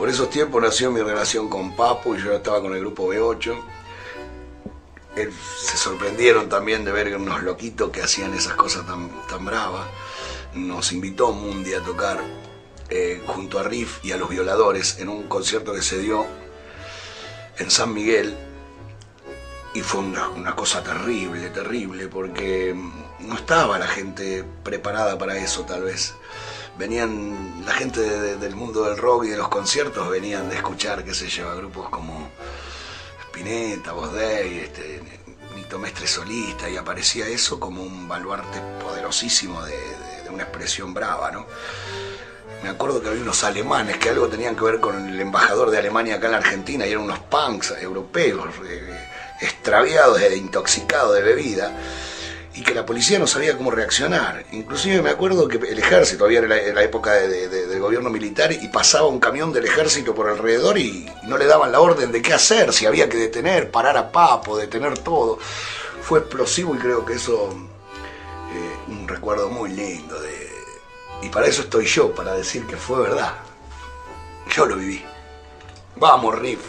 Por esos tiempos nació mi relación con Papo y yo estaba con el grupo B8. Él- se sorprendieron también de ver unos loquitos que hacían esas cosas tan, tan bravas. Nos invitó Mundi a tocar eh, junto a Riff y a los violadores en un concierto que se dio en San Miguel. Y fue una, una cosa terrible, terrible, porque mm, no estaba la gente preparada para eso tal vez. Venían, la gente de- de- del mundo del rock y de los conciertos venían de escuchar, qué sé yo, a grupos como Spinetta, Voz Day, este, Nito Mestre solista, y aparecía eso como un baluarte poderosísimo de, de- de una expresión brava, ¿no? Me acuerdo que había unos alemanes que algo tenían que ver con el embajador de Alemania acá en la Argentina, y eran unos punks europeos, eh, extraviados e intoxicados de bebida, y que la policía no sabía cómo reaccionar. Inclusive me acuerdo que el ejército, todavía era la, época de- de- de- del gobierno militar, y pasaba un camión del ejército por alrededor y no le daban la orden de qué hacer, si había que detener, parar a Papo, detener todo. Fue explosivo y creo que eso, eh, un recuerdo muy lindo de... Y para eso estoy yo, para decir que fue verdad. Yo lo viví. Vamos, Riff.